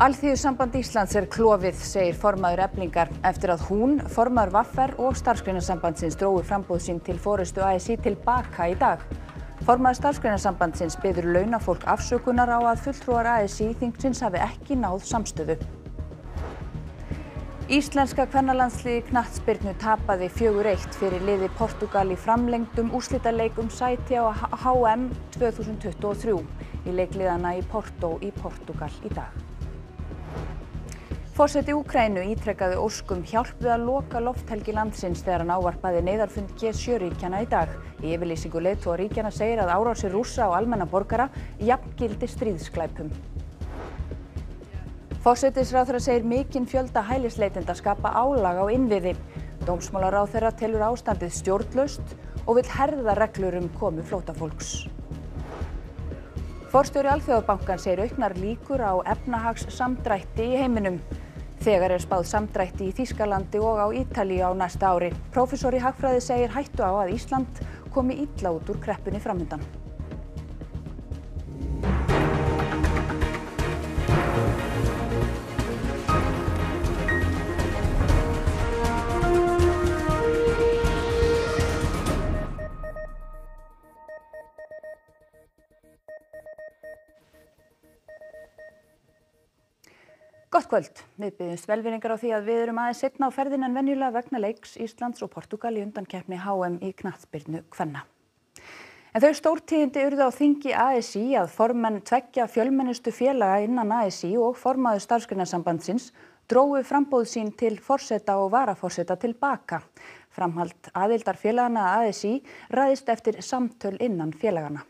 Alþýðusamband Íslands er klofið, segir formaður Eflingar, eftir að hún, formaður Vaffer og Starfsgreinasambandsins drógu frambúð sín til fórustu ASI til baka í dag. Formaður Starfsgreinasambandsins byður launafólk afsökunar á að fulltrúar ASI þingsins hafi ekki náð samstöðu. Íslenska kvennalandsliði knattspyrnu tapaði 4-1 fyrir liði Portugal í framlengdum úrslitaleikum sæti á HM 2023 í leikliðana í Porto í Portugal í dag. Forseti Úkrænu ítrekkaði óskum hjálp við að loka lofthelgi landsins þegar hann ávarpaði neyðarfund G7-ríkjana í dag. Í yfirlýsingu leiðtóa ríkjana segir að árásir rússa á almenna borgara jafngildi stríðsklæpum. Forsetisráðherra segir mikinn fjölda hælisleitenda skapa álag á innviði. Dómsmálaráðherra telur ástandið stjórnlaust og vil herða reglur um komu flótafólks. Forstjóri Alþjóðabankan segir auknar líkur á efnahagssamdrætti í heiminum. Þegar er spáð samdrætti í Þýskalandi og á Ítalíu á næsta ári. Prófessor í hagfræði segir hættu á að Ísland komi illa út úr kreppunni framöndan. Gott kvöld. Við byggjumst velvinningar á því að við erum aðeins setna á ferðin en venjulega vegna leiks Íslands og Portugal í undankeppni HM í knattbyrnu Kvenna. En þau stórtíðindi urðu á þingi ASI að formenn tveggja fjölmennustu félaga innan ASI og formaður starfsgrunarsambandsins dróðu frambóð sín til forseta og varaforseta tilbaka. Framhald aðildar félagana ASI ræðist eftir samtöl innan félagana.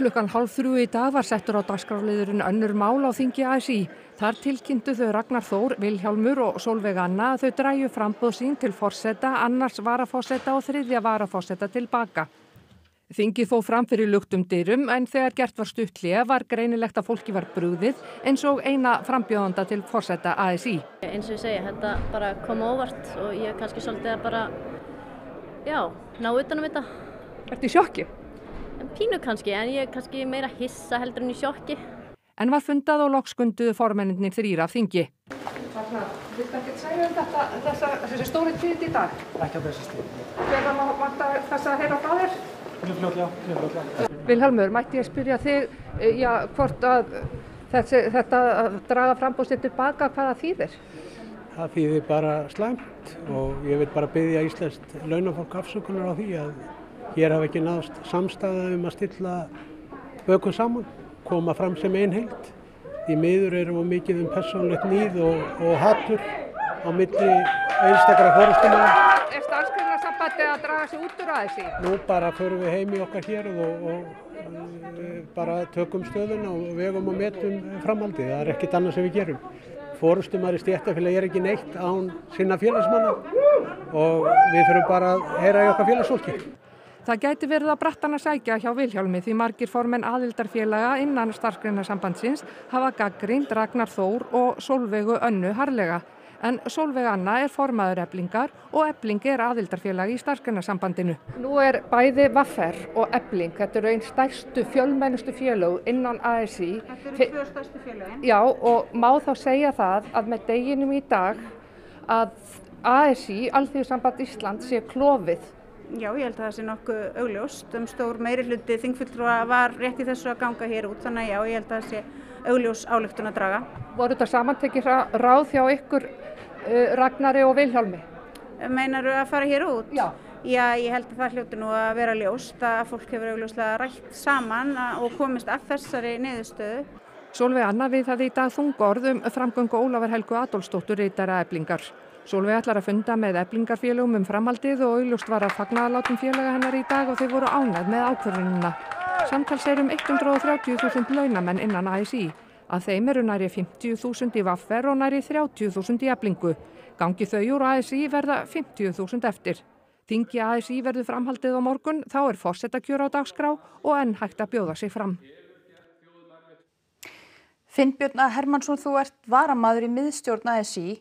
Klukkan hálf þrjú í dag var settur á dagskráliðurinn önnur mál á þingi ASI. Þar tilkynntu þau Ragnar Þór, Vilhjálmur og Solveig Anna að þau dræju frambóð sín til forseta, annars varaforseta og þriðja varaforseta tilbaka. Þingi þó fram fyrir luktum dyrum en þegar gert var stuttlega var greinilegt að fólki var brúðið eins og eina frambjóðanda til forseta ASI. Eins og ég segja, þetta bara kom óvart og ég kannski svolítið að bara, já, ná utanum þetta. Ertu í sjokki? Pínu kannski, en ég er kannski meira hissa heldur en í sjokki. En var fundað og lokskunduðu formenninni þrýra af þingi. Þarna, viltu ekki segja um þetta, þessa, þessi stóri tíð í dag? Ekki á þessu stíð. Þegar maður vant að þess að heyra frá þér? Mjög fljótlega, mjög fljótlega. Vilhelmur, mætti ég spyrja þig, eh, já, hvort að þessi, þetta að draga frambústið tilbaka, hvaða þýðir? Það þýðir bara slæmt og ég vil bara byggja íslenskt launafólk afsökunar á því að hér hafa ekki náðst samstæða um að stilla bökum saman, koma fram sem einheilt. Í miður erum við mikið um persónlegt nýð og, og hattur á milli einstakara fórustumana. Er starfsgrunnarsambandi að draga sig út úr aðeins í? Nú bara förum við heim í okkar hér og, og uh, bara tökum stöðuna og vegum og metum framhaldið. Það er ekkit annað sem við gerum. Fórustumar í stéttafélagi er ekki neitt án sinna félagsmanna og við þurfum bara að heyra í okkar félagsfólki. Það gæti verið að brattan að sækja hjá Vilhjálmi því margir formenn aðildarfélaga innan starfsgreinasambandsins hafa gaggrind Ragnar Þór og Solveigu Önnu Harlega. En Solveig Anna er formaður eblingar og ebling er aðildarfélagi í starfsgreinasambandinu. Nú er bæði Vaffer og ebling, þetta eru einn stærstu fjölmennustu félög innan ASI. Þetta eru tvö stærstu félögin. Já og má þá segja það að með deginum í dag að ASI, Alþjóðsamband Ísland, sé klofið. Já, ég held að það sé nokkuð augljóst. Um stór meiri hluti þingfulltrúa var rétt í þessu að ganga hér út, þannig að já, ég held að það sé augljós álöktun að draga. Voru þetta samantekið ráð hjá ykkur uh, Ragnari og Vilhjálmi? Meinaru að fara hér út? Já. Já, ég held að það hljóti nú að vera ljóst að fólk hefur augljóslega rætt saman og komist að þessari niðurstöðu. Solveig Anna við það í dag þungorð um framgöngu Ólafur Helgu Adolfsdóttur reytara eblingar. Solveig ætlar að funda með eblingarfélögum um framhaldið og augljóst var að fagnaðalátum félaga hennar í dag og þau voru ánægð með ákvörðunina. Samtals er um 130.000 launamenn innan ASI. Að þeim eru næri 50.000 í vaffer og næri 30.000 í eblingu. Gangi þau úr ASI verða 50.000 eftir. Þingi ASI verður framhaldið á morgun, þá er fórsetakjör á dagskrá og enn hægt að bjóða sig fram. Finnbjörn Hermansson, þú ert varamaður í miðstjórn ASI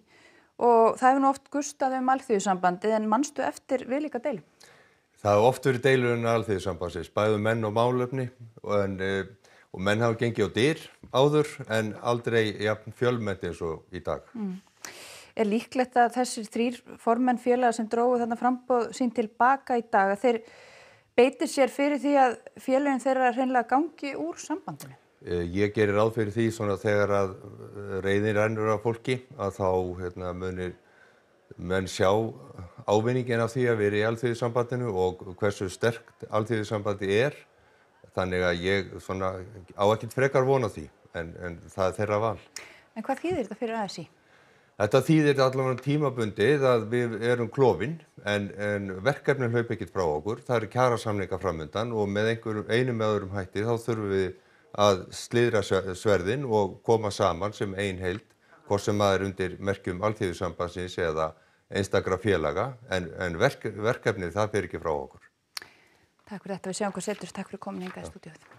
og það hefur nú oft gustað um alþjóðsambandið en mannstu eftir viðlíka deilum? Það hefur oft verið deilur en alþjóðsambandsins, bæðu menn og málefni en, og menn hafa gengið á dyr áður en aldrei jafn fjölmennt eins og í dag. Er líklegt að þessir þrýr formenn félaga sem dróðu þarna frambóð sín tilbaka í dag að þeir beitir sér fyrir því að félagin þeirra hreinlega gangi úr sambandinu? Eh, Ég gerir ráð fyrir því svona þegar að eh, reiðin rennur af fólki að þá hérna, munir menn sjá ávinningin af því að vera í alþjóðisambandinu og hversu sterkt alþjóðisambandi er. Þannig að ég svona, á ekkert frekar vona því en, en það er þeirra val. En hvað þýðir þetta fyrir ASI? Þetta þýðir allavega tímabundið að við erum klófin en, en verkefnin hlaup ekkert frá okkur. Það eru kjara samlinga framöndan og með einum með öðrum hætti þá þurfum við að slíðra sverðin og koma saman sem ein heild, hvort sem maður undir merkjum alþjóðusambansins eða einstakra félaga en, en verk, verkefnið það fyrir ekki frá okkur. Takk fyrir þetta, við sjáum hvað setur. Takk fyrir komin hingað í stúdíóð.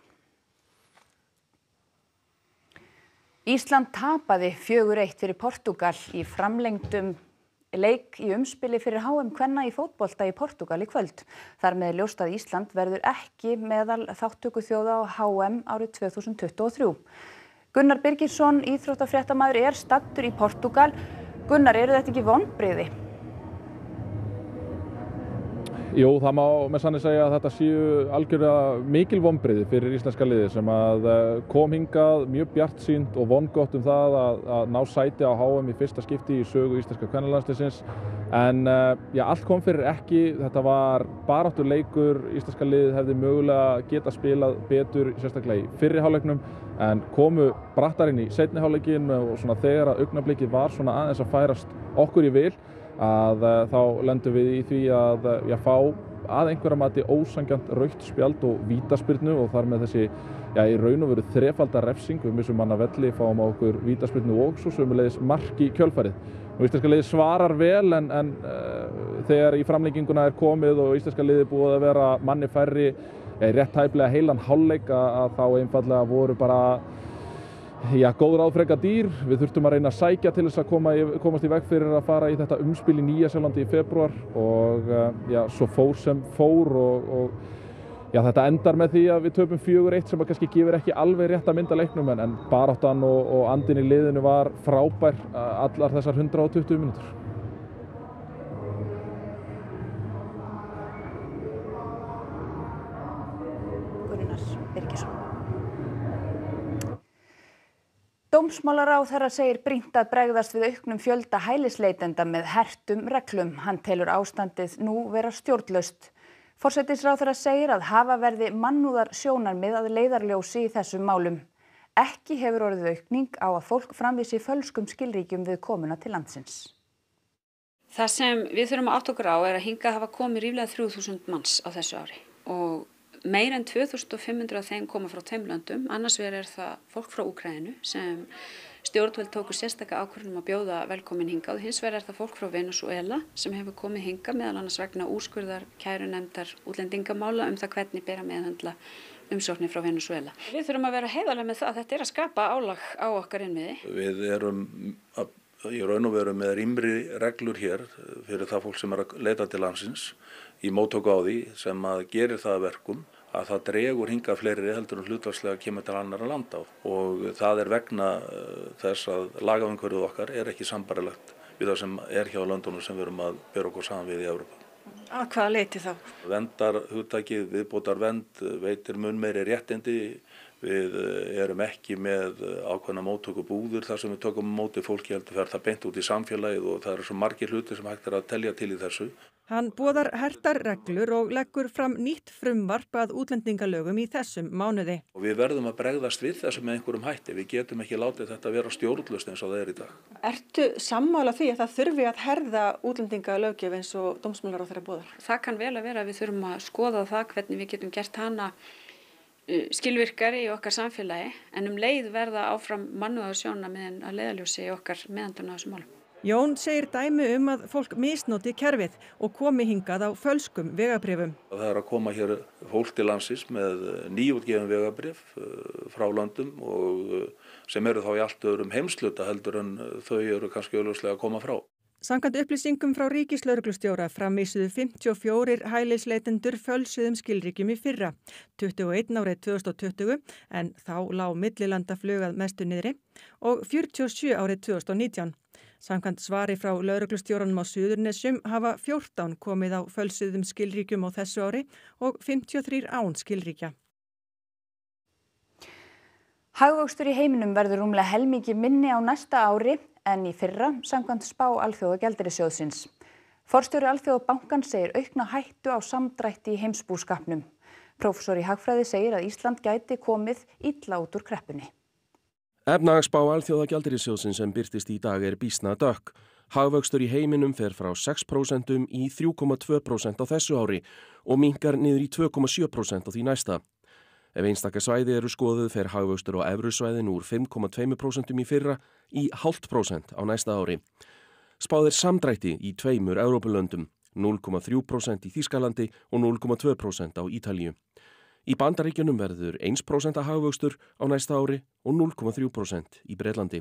Ísland tapaði fjögur eitt fyrir Portugal í framlengdum leik í umspili fyrir HM Kvenna í fótbolta í Portugal í kvöld. Þar með ljóst að Ísland verður ekki meðal þáttöku þjóða á HM árið 2023. Gunnar Birgisson, íþróttafréttamaður, er stattur í Portugal. Gunnar, eru þetta ekki vonbriði? Jú, það má með sannig segja að þetta séu algjörlega mikil vonbriði fyrir íslenska liði sem að kom hingað mjög bjart sínt og vongott um það að, að ná sæti á HM í fyrsta skipti í sögu íslenska kvennalandsliðsins. En já, allt kom fyrir ekki, þetta var baráttur leikur, íslenska liðið hefði mögulega geta spilað betur sérstaklega í fyrriháleiknum en komu brattar inn í setniháleikin og svona þegar að augnablikið var svona aðeins að færast okkur í vil að þá lendum við í því að já, fá að einhverja mati ósangjant raukt spjald og vítaspyrnu og þar með þessi já, í raun og veru þrefaldar refsing við missum manna velli, fáum á okkur vítaspyrnu og svo sömulegis mark í kjölfarið. Og íslenska liði svarar vel en, en uh, þegar í framlenginguna er komið og íslenska liði búið að vera manni færri rétt hæflega heilan hálfleika að þá einfallega voru bara Já, góð ráð freka dýr. Við þurftum að reyna að sækja til þess að koma komast í veg fyrir að fara í þetta umspil í Nýjasjálandi í februar og já, svo fór sem fór og, og já, þetta endar með því að við töpum fjögur eitt sem að kannski gefur ekki alveg rétt að mynda leiknum en, en baráttan og, og andin í liðinu var frábær allar þessar 120 minútur. Dómsmálaráðherra segir brýnt að bregðast við auknum fjölda hælisleitenda með hertum reglum. Hann telur ástandið nú vera stjórnlaust. Forsættisráðherra segir að hafa verði mannúðar sjónarmið að leiðarljósi í þessum málum. Ekki hefur orðið aukning á að fólk framvísi fölskum skilríkjum við komuna til landsins. Það sem við þurfum að átt okkur á er að hinga hafa komið ríflega 3000 manns á þessu ári og meir en 2500 af þeim koma frá teimlöndum, annars verður er það fólk frá Úkræðinu sem stjórnveld tóku sérstakka ákvörðunum að bjóða velkomin hingað og hins er það fólk frá Venezuela sem hefur komið hingað meðal annars vegna úrskurðar kæru nefndar útlendingamála um það hvernig bera meðhandla umsóknir frá Venezuela. Við þurfum að vera heiðarlega með það að þetta er að skapa álag á okkar innviði. Við erum að, í raun og veru með rýmri reglur hér fyrir það fólk sem er að leita til landsins í móttöku á því sem að gerir það verkum að það dregur hinga fleiri heldur en hlutvarslega kemur til annar að landa á og það er vegna þess að lagaumhverfið okkar er ekki sambarilegt við það sem er hjá löndunum sem við erum að bera okkur saman við í Európa. Að hvaða leiti þá? Vendar hugtakið, viðbótar vend, veitir mun meiri réttindi, við erum ekki með ákveðna móttöku búður þar sem við tökum móti fólki heldur fer það beint út í samfélagið og það eru svo margir hluti sem hægt er að telja til í þessu. Hann boðar hertar reglur og leggur fram nýtt frumvarp að útlendingalögum í þessum mánuði. Og við verðum að bregðast við þessu með einhverjum hætti. Við getum ekki látið þetta vera stjórnlust eins og það er í dag. Ertu sammála því að það þurfi að herða útlendingalögjöf eins og dómsmálar á þeirra boðar? Það kann vel að vera að við þurfum að skoða það hvernig við getum gert hana skilvirkari í okkar samfélagi en um leið verða áfram mannúðar sjóna meðan að leiðaljósi í okkar meðandun á þessum málum. Jón segir dæmi um að fólk misnoti kerfið og komi hingað á fölskum vegabrifum. Það er að koma hér fólk til landsins með nýjútgefum vegabrif frá landum og sem eru þá í allt öðrum heimsluta heldur en þau eru kannski auðvuslega að koma frá. Samkvæmt upplýsingum frá ríkislauruglustjóra framvísuðu 54 hælisleitendur fölsuðum skilríkjum í fyrra, 21 árið 2020 en þá lág millilanda flugað mestu niðri og 47 árið 2019. Samkvæmt svari frá lauruglustjóranum á Suðurnessum hafa 14 komið á fölsuðum skilríkjum á þessu ári og 53 án skilríkja. Hagvöxtur í heiminum verður rúmlega helmingi minni á næsta ári en í fyrra samkvæmt spá Alþjóða Gjaldeyrissjóðsins. Forstjóri Alþjóða bankan segir aukna hættu á samdrætti í heimsbúskapnum. Professor í Hagfræði segir að Ísland gæti komið illa út úr kreppunni. Efnagsspá Alþjóða Gjaldeyrissjóðsins sem byrtist í dag er bísna dökk. Hagvöxtur í heiminum fer frá 6% í 3,2% á þessu ári og mingar niður í 2,7% á því næsta. Ef einstakar svæði eru skoðuð fer hagvöxtur á efrusvæðin úr 5,2% í fyrra í 0,5% á næsta ári. Spáðir samdrætti í tveimur Európulöndum, 0,3% í Þískalandi og 0,2% á Ítalíu. Í bandaríkjunum verður 1% að hagvöxtur á næsta ári og 0,3% í Breitlandi.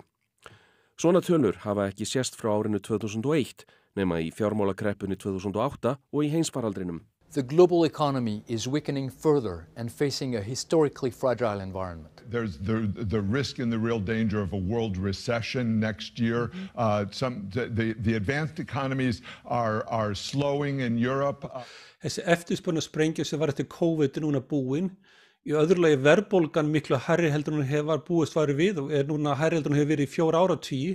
Svona tölur hafa ekki sérst frá árinu 2001 nema í fjármálakreppunni 2008 og í heimsfaraldrinum. The global economy is weakening further and facing a historically fragile environment. There's the, the risk and the real danger of a world recession next year. Uh, some, the, the advanced economies are, are slowing in Europe. Þessi eftirspunna sprengja sem var eftir COVID er núna búin. Í öðru lagi verðbólgan miklu herri heldur hún hefur búist farið við og er núna herri heldur hún hefur verið í fjóra ára tíu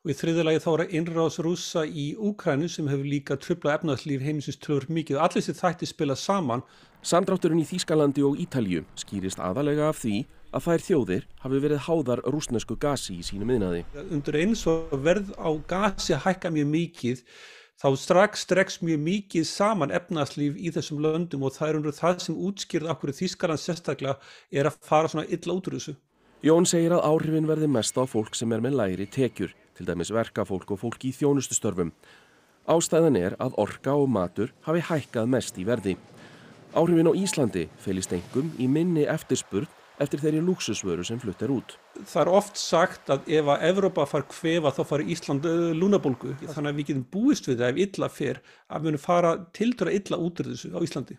og í þriðalagi þá er að innráðs rúsa í Úkrænu sem hefur líka tröfla efnarslíf heimsins tölur mikið og allir þessi þætti spila saman. Samdrátturinn í Þýskalandi og Ítalju skýrist aðalega af því að þær þjóðir hafi verið háðar rúsnesku gasi í sínum yðnaði. Undur eins og verð á gasi hækka mjög mikið þá strax streks mjög mikið saman efnarslíf í þessum löndum og það er það sem útskýrða okkur í Þýskaland sérstaklega er að fara svona illa út úr þessu. Jón segir að áhrifin verði mest á fólk sem er með læri tekjur til dæmis verkafólk og fólk í þjónustustörfum. Ástæðan er að orka og matur hafi hækkað mest í verði. Áhrifin á Íslandi felist engum í minni eftirspurn eftir þeirri lúksusvöru sem flutt er út. Það er oft sagt að ef að Evrópa far kvefa þá far Ísland lúnabólgu. Þannig að við getum búist við það ef illa fer að við munum fara tildur að illa út úr þessu á Íslandi.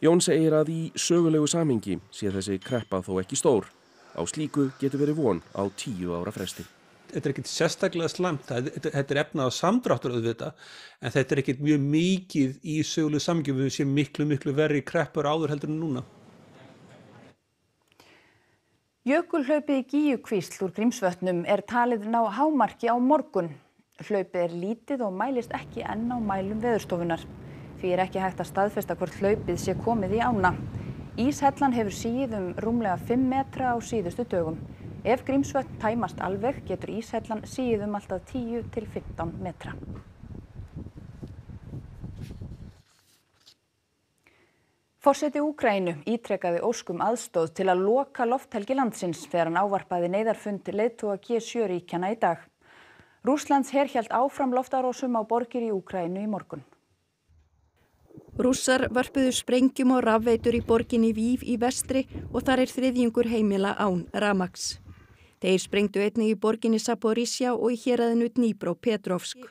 Jón segir að í sögulegu samingi sé þessi kreppa þó ekki stór. Á slíku getur verið von á tíu ára fresti þetta er ekkert sérstaklega slamt, þetta, er efnað á samdráttur auðvitað, en þetta er ekkert mjög mikið í söguleg samgjöfu við séum miklu, miklu verri kreppur áður heldur en núna. Jökulhlaupið í Gíukvísl úr Grímsvötnum er talið ná hámarki á morgun. Hlaupið er lítið og mælist ekki enn á mælum veðurstofunar. Því er ekki hægt að staðfesta hvort hlaupið sé komið í ána. Íshellan hefur síð um rúmlega 5 metra á síðustu dögum. Ef Grímsvötn tæmast alveg getur íshellan síð um alltaf 10 til 15 metra. Forseti Úgrænu ítrekkaði óskum aðstóð til að loka lofthelgi landsins þegar hann ávarpaði neyðarfund leiðtóa G7 ríkjana í dag. Rúslands herhjalt áfram loftarósum á borgir í Úgrænu í morgun. Rússar vörpuðu sprengjum og rafveitur í borginni Vív í vestri og þar er þriðjungur heimila án Ramax. Þeir sprengtu einnig í borginni Saporísja og í héræðinu Dnýbró Petrovsk.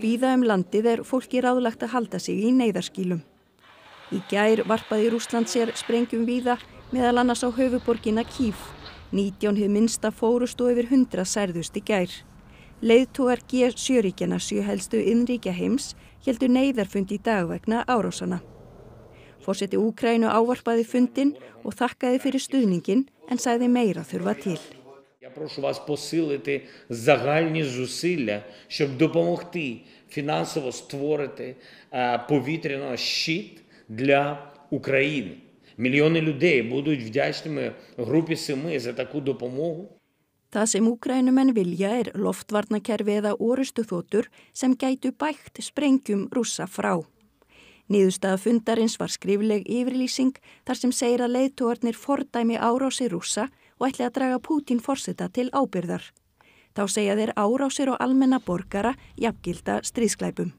Víða um landið er fólki ráðlagt að halda sig í neyðarskílum. Í gær varpaði Rúsland sér sprengjum víða meðal annars á höfuborgina Kív. 19 hefur minnsta fórust og yfir 100 særðust í gær. Leithtóar G7 ríkjana sjöhelstu innríkja heims heldur neyðarfund í dag vegna árásana. Fórseti Úkrænu ávarpaði fundin og þakkaði fyrir stuðningin en sæði meira þurfa til. Ég prosu vás posíliti zagalni zúsilja sem dupamókti finansovo stvoriti uh, povítrinu skýtt для України. Мільйони людей будуть вдячними групі Семи за таку допомогу. Það sem úkrænumenn vilja er loftvarnakerfi eða orustu þótur sem gætu bækt sprengjum rússa frá. Niðurstaða fundarins var skrifleg yfirlýsing þar sem segir að leiðtóarnir fordæmi árási rússa og ætli að draga Pútín forseta til ábyrðar. Þá segja þeir árásir og almenna borgara jafngilda stríðsklæpum.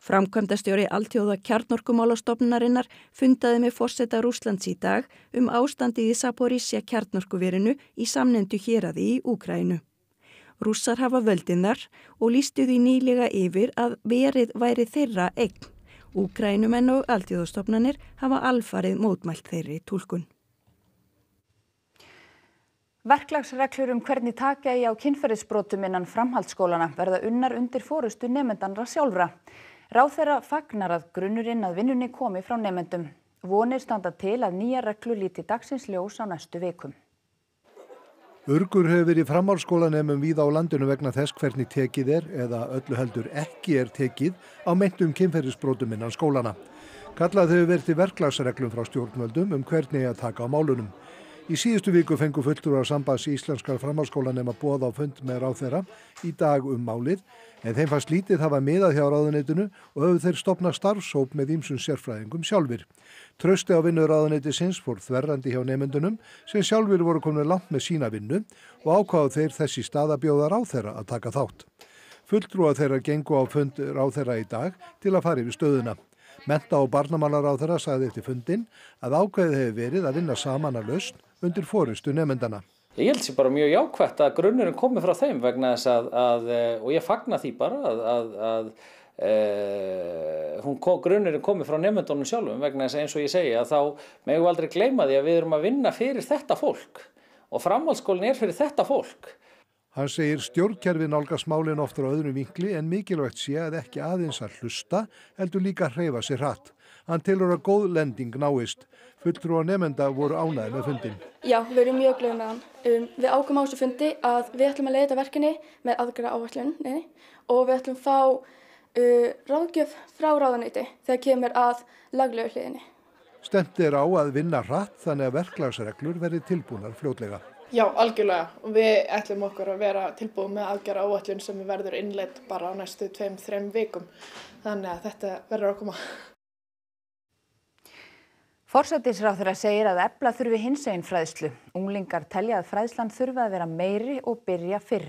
Framkvæmdastjóri Altjóða kjarnorkumálastofnunarinnar fundaði með forseta Rúslands í dag um ástandið í Saporísja kjarnorkuverinu í samnendu hér aði í Úkrænu. Rússar hafa völdin þar og lístu því nýlega yfir að verið væri þeirra eign. Úkrænumenn og alþjóðstofnanir hafa alfarið mótmælt þeirri tólkun. Verklagsreglur um hvernig taka í á kynferðisbrotum innan framhaldsskólana verða unnar undir fórustu nefndanra sjálfra. Ráð þeirra fagnar að grunnurinn að vinnunni komi frá nefndum. Vonir standa til að nýja reglur líti dagsins ljós á næstu vikum. Urgur hefur verið framhalskólanemum víða á landinu vegna þess hvernig tekið er eða öllu heldur ekki er tekið á meintum kynferðisbrotum innan skólana. Kallað hefur verið verklagsreglum frá stjórnvöldum um hvernig að taka á málunum. Í síðustu viku fengu fulltrúar sambands íslenskar framhalskólanema bóð á fund með ráð þeirra í dag um málið en þeim fannst lítið hafa miðað hjá ráðuneytinu og höfðu þeir stopna starfsóp með ímsum sérfræðingum sjálfur. Trösti á vinnu ráðuneytisins fór þverrandi hjá nefndunum sem sjálfur voru komin langt með sína vinnu og ákváðu þeir þessi staðabjóða ráð þeirra að taka þátt. Fulltrúar þeirra gengu á fund ráð þeirra í dag til að fara yfir stöðuna. Menta og barnamálar á þeirra sagði eftir fundin að ákveðið hefur verið að vinna saman að lausn undir fórustu nefndana. Ég held sér bara mjög jákvægt að grunnurinn komi frá þeim vegna þess að, að og ég fagna því bara að, að, að e, hún, grunnurinn komi frá nefndunum sjálfum vegna þess að eins og ég segja að þá við aldrei gleyma því að við erum að vinna fyrir þetta fólk og framhaldsskólinn er fyrir þetta fólk. Hann segir stjórnkerfi nálgast málinn oftur á öðrum vinkli en mikilvægt sé að ekki aðeins að hlusta heldur líka að hreyfa sér hratt. Hann tilur að góð lending náist. Fulltrú á nefnda voru ánæði með fundin. Já, við erum mjög glöðum með hann. Um, við ákvæmum á þessu fundi að við ætlum að leita verkinni með aðgjara ávætlun og við ætlum að fá uh, ráðgjöf frá ráðanæti þegar kemur að laglegu hliðinni. Stemt er á að vinna hratt þannig að verklagsreglur verði tilbúnar fljótlega. Já, algjörlega. Og við ætlum okkur að vera tilbúið með aðgjara áallun sem verður innleitt bara á næstu tveim, þreim vikum. Þannig að þetta verður að koma. Forsættisráþurra segir að efla þurfi hinsegin fræðslu. Unglingar telja að fræðslan þurfa að vera meiri og byrja fyrr.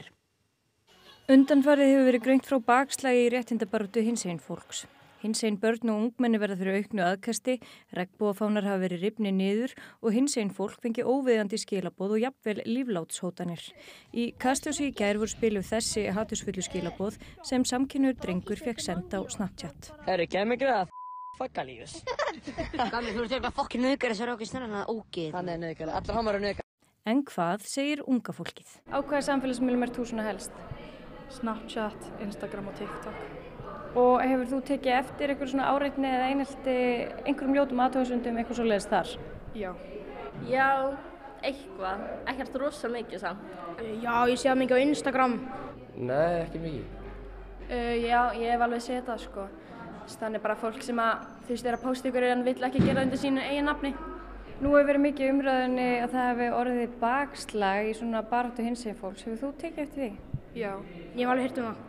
Undanfarið hefur verið gröngt frá bakslagi í réttindabarutu hinsegin fólks. Hinsegin börn og ungmenni verða fyrir auknu aðkasti, regnbúafánar hafa verið ripni niður og hinsegin fólk fengi óviðandi skilabóð og jafnvel líflátshótanir. Í Kastljósi í gær voru spiluð þessi hatusfullu skilabóð sem samkynur drengur fekk senda á Snapchat. Fucka lífus. Gamli, þú ert eitthvað fokkin nöðgar þessar okkur snarðan að ógið. Hann er nöðgar, allar hamar eru nöðgar. En hvað segir unga fólkið? Á hvaða samfélagsmiðlum er þú svona helst? Snapchat, Instagram og TikTok. Og hefur þú tekið eftir einhver svona áreitni eða einhelti einhverjum ljótum aðtöðsundum eitthvað svo leiðist þar? Já. Já, eitthvað. Ekkert rosa mikið samt. Já, ég sé það mikið á Instagram. Nei, ekki mikið. Uh, já, ég hef alveg séð það sko. Þannig bara fólk sem að þú veist er að posta ykkur en vill ekki gera undir sínu eigin nafni. Nú hefur verið mikið umræðinni að það hefur orðið bakslag í svona baráttu hinsegin fólks. Hefur þú tekið eftir því? Já, ég hef alveg hirt um það.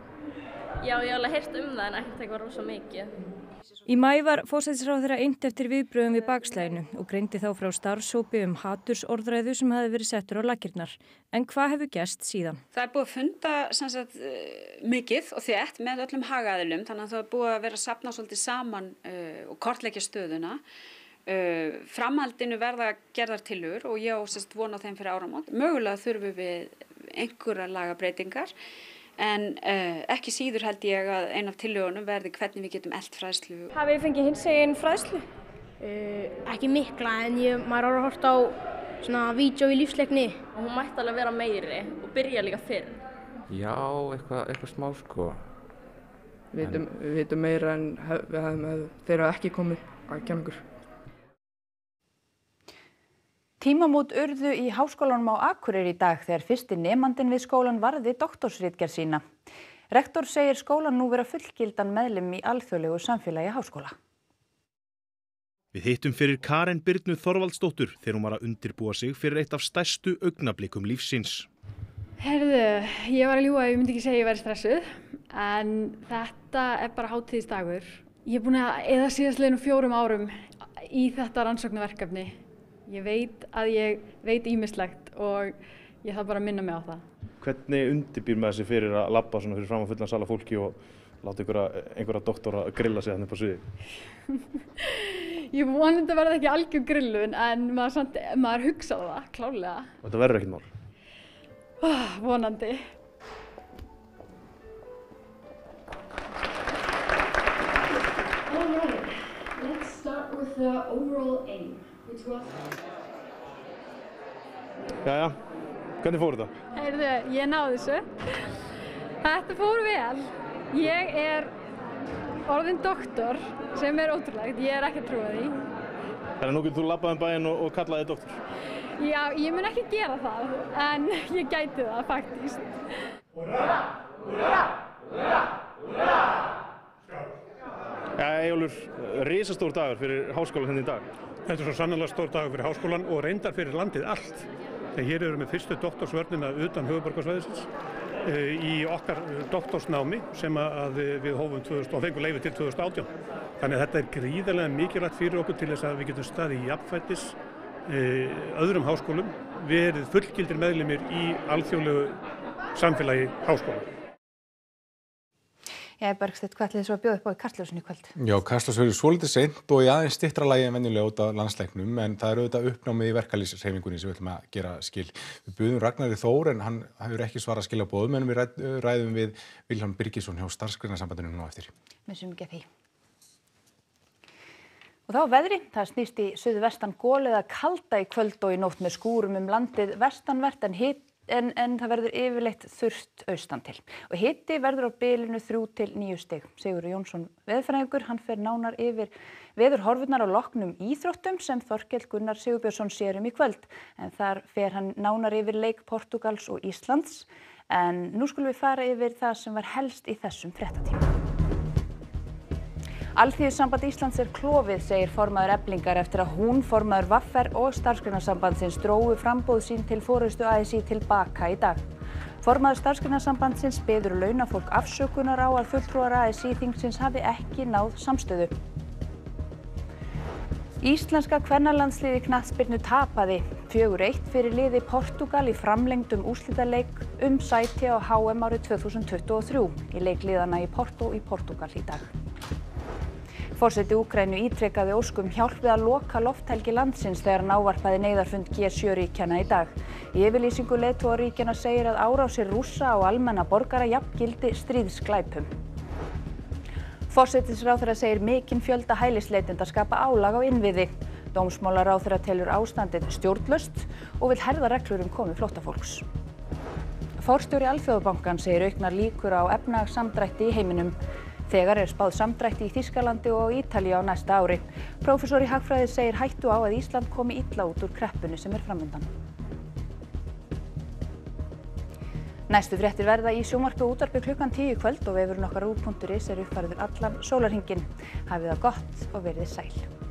Já, ég hef alveg hirt um það en ekkert eitthvað rosa mikið. Í mæ var fósætisráð eint eftir viðbröðum við bakslæginu og greindi þá frá starfsópi um hatursorðræðu sem hafi verið settur á lakirnar. En hvað hefur gæst síðan? Það er búið að funda sagt, mikið og þétt með öllum hagaðilum þannig að það er búið að vera að sapna svolítið saman uh, og kortleikja stöðuna. Uh, framhaldinu verða gerðar tilur og ég á sérst vona þeim fyrir áramót. Mögulega þurfum við einhverja lagabreitingar en uh, ekki síður held ég að einn af tillögunum verði hvernig við getum eld fræðslu. Hafið þið fengið hins eginn fræðslu? Uh, ekki mikla en ég, maður ára að horta á svona vídeo í lífsleikni. Og hún mætti alveg vera meiri og byrja líka fyrr. Já, eitthvað, eitthvað smá sko. Við vitum meira en hef, við hefum hef, þeirra ekki komið að okkur. Tímamót urðu í háskólanum á Akureyri í dag þegar fyrsti nefnandin við skólan varði doktorsritgerð sína. Rektor segir skólan nú vera fullgildan meðlum í alþjóðlegu samfélagi háskóla. Við hittum fyrir Karen Byrnu Þorvaldsdóttur þegar hún var að undirbúa sig fyrir eitt af stærstu augnablikum lífsins. Herðu, ég var að ljúa að ég myndi ekki segja að ég væri stressuð, en þetta er bara hátíðisdagur. Ég er búin að eða síðastleginu fjórum árum í þetta rannsóknarverkefni. Ég veit að ég veit ímislegt og ég þarf bara að minna mig á það. Hvernig undirbýr maður þessi fyrir að labba svona fyrir fram á fullan sala fólki og láta einhverja, einhverja doktora grilla sig hann upp á sviði? ég vonið að verða ekki algjör grillun en maður, samt, maður hugsaði það klálega. Og þetta verður ekkert mál? Oh, vonandi. All right, let's start with the overall aim. Jæja, hvernig fór þetta? Heyrðu, ég náði þessu. Þetta fór vel. Ég er orðin doktor sem er ótrúlegt. Ég er ekki að trúa því. Þannig að nú getur þú labbað um bæinn og, og kallaði doktor. Já, ég mun ekki gera það, en ég gæti það faktist. Já, Ejólfur, risastór dagur fyrir háskólan henni í dag. Þetta er svo sannlega stór dagur fyrir háskólan og reyndar fyrir landið allt. Þegar hér eru við með fyrstu doktorsvörnina utan höfuborgarsvæðisins í okkar doktorsnámi sem við hófum 2000 og fengum leiði til 2018. Þannig að þetta er gríðarlega mikilvægt fyrir okkur til þess að við getum staðið í jafnfættis öðrum háskólum verið fullgildir meðlumir í alþjóðlegu samfélagi háskóla. Er Bergstedt, hvað ætlið þið svo að bjóða upp á í Karlsjósinu í kvöld? Já, Karlsjós verður svolítið seint og í aðeins stittra lægi en venjulega út af landsleiknum en það eru auðvitað uppnámið í verkalýsreifingunni sem við ætlum að gera skil. Við buðum Ragnari Þór en hann hefur ekki svarað skilja bóðum en við ræðum við Vilhelm Birgisson hjá starfsgrunnarsambandinu nú eftir. Við sem ekki að því. Og þá veðri, það snýst í söðu vestan gól eða kalda í kvöld og í nótt með skúrum um landið vestanvert en hitt En, en það verður yfirleitt þurft austan til og hitti verður á bylinu þrjú til nýju stig. Sigur Jónsson veðfræðingur, hann fer nánar yfir veður horfurnar á loknum íþróttum sem Þorkell Gunnar Sigurbjörnsson sérum í kvöld en þar fer hann nánar yfir leik Portugals og Íslands en nú skulum við fara yfir það sem var helst í þessum frettatíma. Alþýðusamband Íslands er klofið, segir formaður eblingar eftir að hún, formaður Vaffer og starfsgrunarsambandsins dróðu frambóð sín til fórustu ASI tilbaka í dag. Formaður starfsgrunarsambandsins beður launafólk afsökunar á að fulltrúar ASI þingsins hafi ekki náð samstöðu. Íslenska kvennalandsliði knattspyrnu tapaði fjögur eitt fyrir liði Portugal í framlengdum úslítaleik um sæti á HM árið 2023 í leikliðana í Porto í Portugal í dag. Forseti Úkrænu ítrekkaði óskum hjálp við að loka lofthelgi landsins þegar hann ávarpaði neyðarfund G7-ríkjana í dag. Í yfirlýsingu leiðtógaríkjana segir að árásir rússa á almenna borgara jafngildi stríðsglæpum. Forsetisráþurra segir mikinn fjölda hælisleitenda skapa álag á innviði. Dómsmálaráþurra telur ástandið stjórnlöst og vil herða reglur um komi flóttafólks. Fórstjóri Alþjóðabankan segir auknar líkur á efnagssamdrætti í heiminum. Þegar er spáð samdrætti í Þískalandi og Ítalíu á næsta ári. Prófessor í Hagfræði segir hættu á að Ísland komi illa út úr kreppunni sem er framöndan. Næstu fréttir verða í sjónvarpi og útarpi klukkan 10 kvöld og vefurinn okkar úr.is er uppfæriður allan sólarhingin. Hafið það gott og verið sæl.